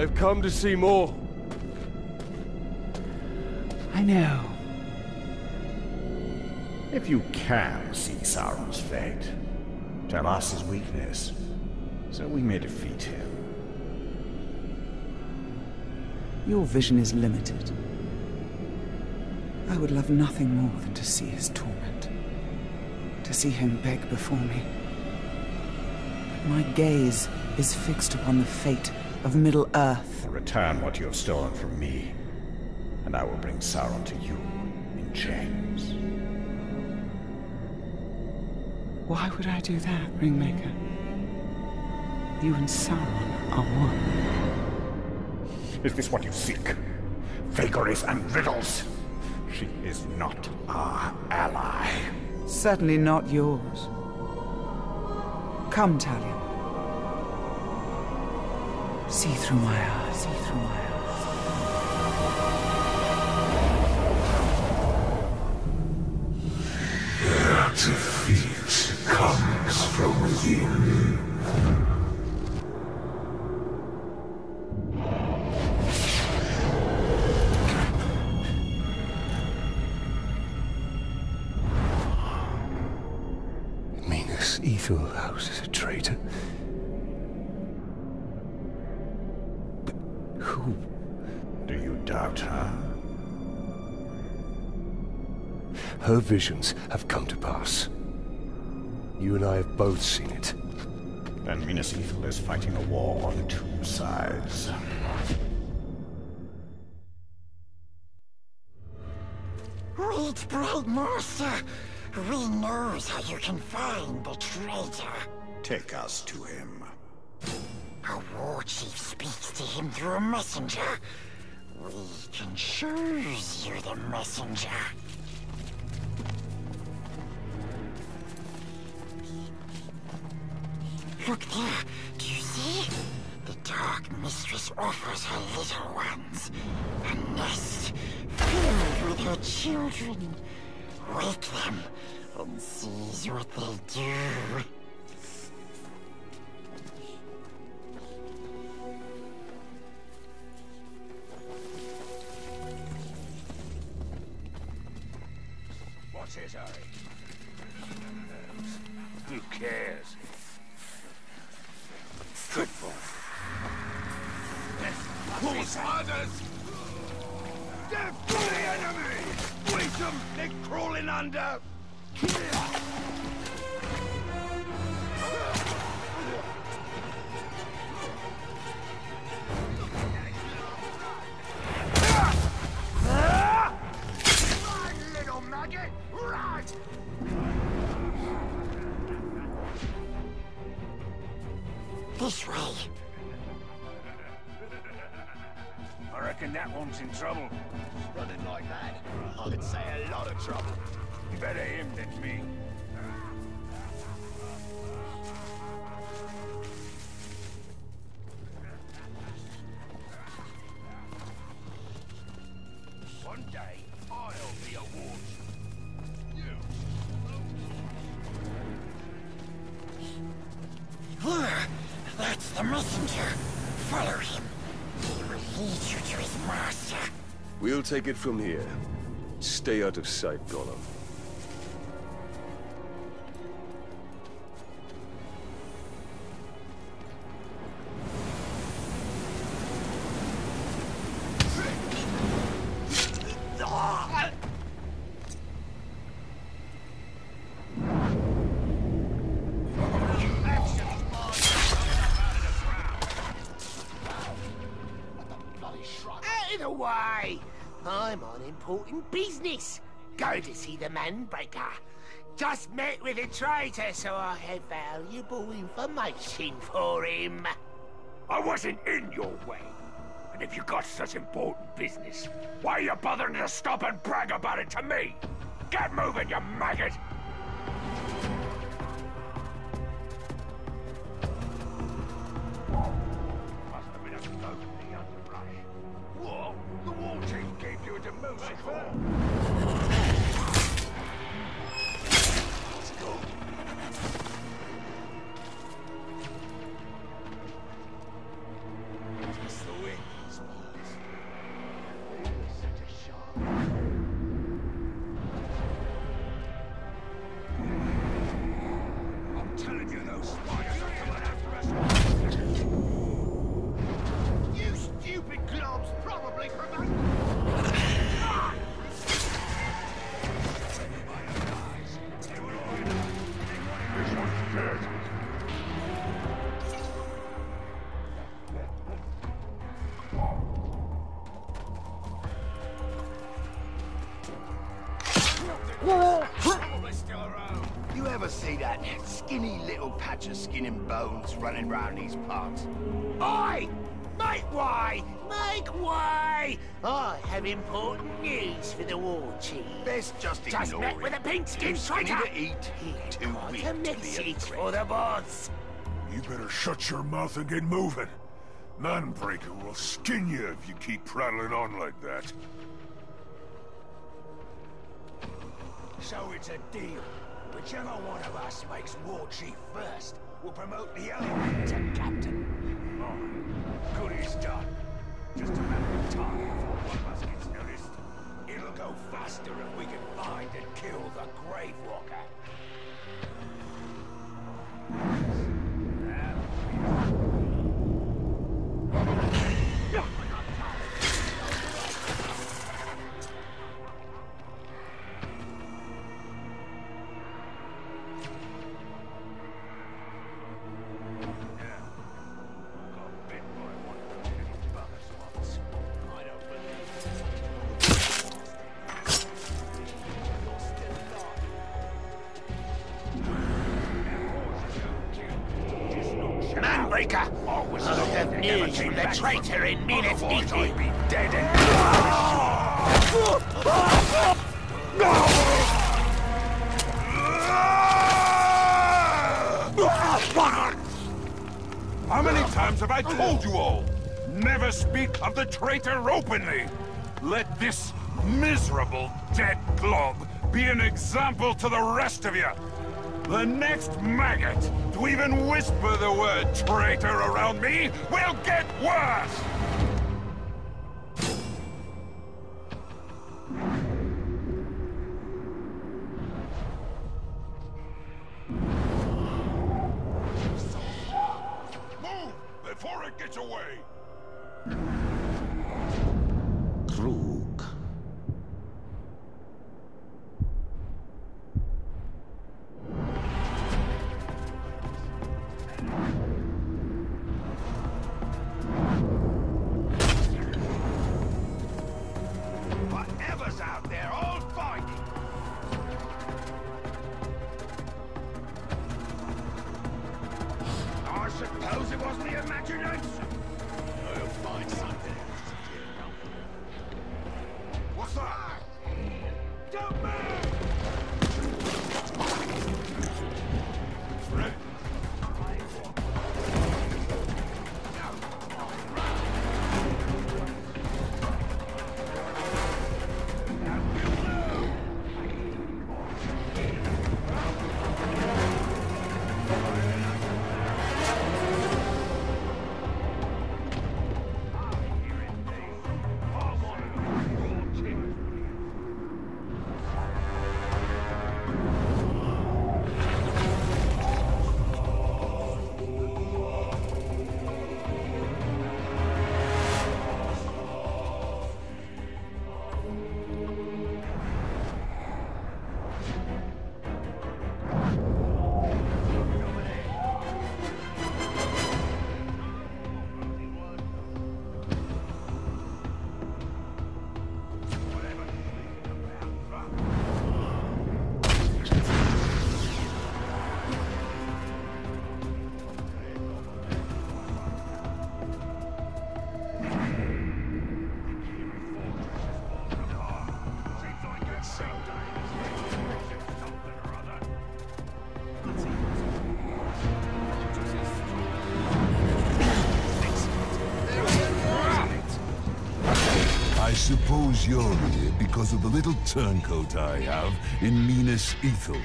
I have come to see more. I know. If you can see Sauron's fate, tell us his weakness, so we may defeat him. Your vision is limited. I would love nothing more than to see his torment. To see him beg before me. But my gaze is fixed upon the fate of Middle-earth. Return what you have stolen from me, and I will bring Sauron to you in chains. Why would I do that, Ringmaker? You and Sauron are one. Is this what you seek? Vagaries and riddles? She is not our ally. Certainly not yours. Come, Talion. See through my eyes, see through my eyes. Defeat comes from within. Who? Do you doubt her? Her visions have come to pass. You and I have both seen it. Then Minas Ithil is fighting a war on two sides. Wait, Bright Master. We knows how you can find the traitor. Take us to him. A war chief speaks to him through a messenger. We can choose you the messenger. Look there. Do you see? The Dark Mistress offers her little ones a nest filled with her children. Wake them and seize what they do. They're under! Run, little maggot! Run! This way. I reckon that one's in trouble. Running like that, I'd say a lot of trouble. Better him than me. One day, I'll be a warden. You. There! That's the messenger. Follow him. He will lead you to his master. We'll take it from here. Stay out of sight, Gollum. The way! I'm on important business. Go to see the Manbreaker. Just met with a traitor, so I have valuable information for him. I wasn't in your way. And if you got such important business, why are you bothering to stop and brag about it to me? Get moving, you maggot! telling you those spiders are coming after us! See that skinny little patch of skin and bones running round these parts? Oi! Make way! Make way! I have important news for the war chief. Best just ignore Just met it. with a pink skin Too skinny to eat, He too weak a to be a message threat. for the boss. You better shut your mouth and get moving. Manbreaker will skin you if you keep prattling on like that. So it's a deal. Whichever one of us makes war chief first will promote the other one to captain. Oh, good is done. Just a matter of time before one of us gets noticed. It'll go faster if we can find and kill the Grave Walker. Have the traitor in Minas Otherwise, I'd be dead and How many times have I told you all? Never speak of the traitor openly! Let this miserable dead glob be an example to the rest of you! The next maggot to even whisper the word traitor around me will get worse! I suppose you're here because of the little turncoat I have in Minas Ithil.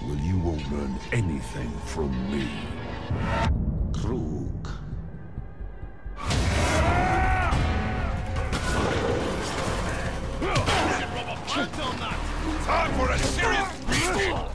Well, you won't learn anything from me. Krug. Time for a serious beating!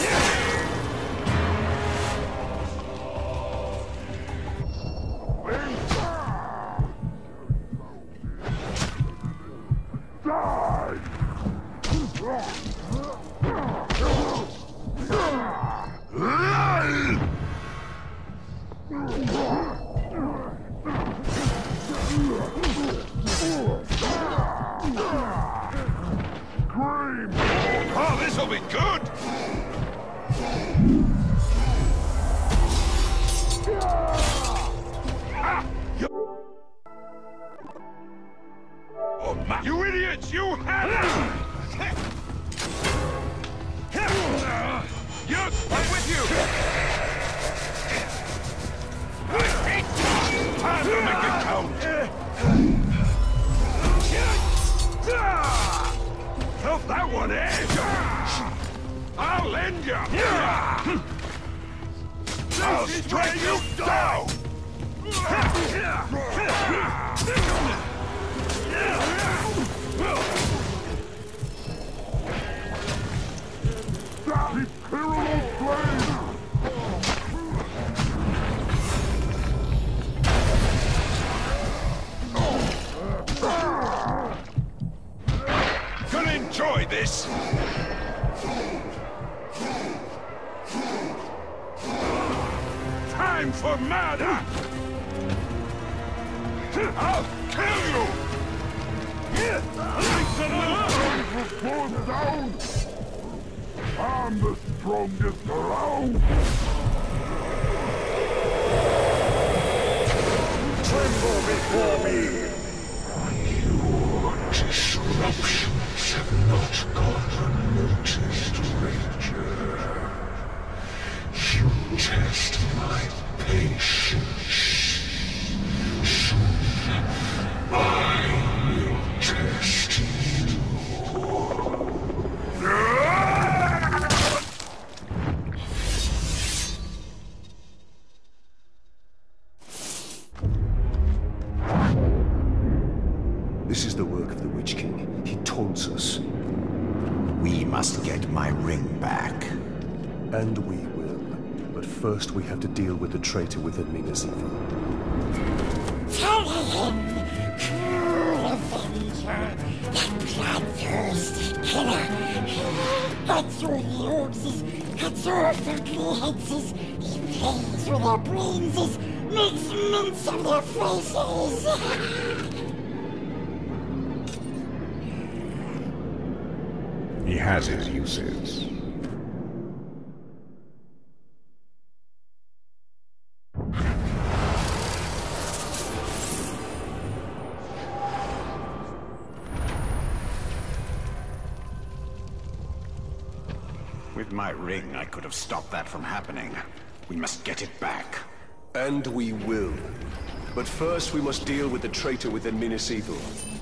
Ah, you... Idiots! You had it! You, I'm with you! Time to make it count! Felt that one, eh? I'll end ya! I'll strike you down! Imperial flame! Gonna enjoy this! Time for murder! I'll kill you! Force down! I'm the strongest around! Tremble before This is the work of the Witch King. He taunts us. We must get my ring back. And we will. But first we have to deal with the traitor within Minas Ithil. Tell him, true avenger, that bloodthirsty killer. Cuts through the oxes, cuts off their heads, he plays with their brains, makes mince of their faces. Has his uses. With my ring, I could have stopped that from happening. We must get it back. And we will. But first we must deal with the traitor within Minas Ithil.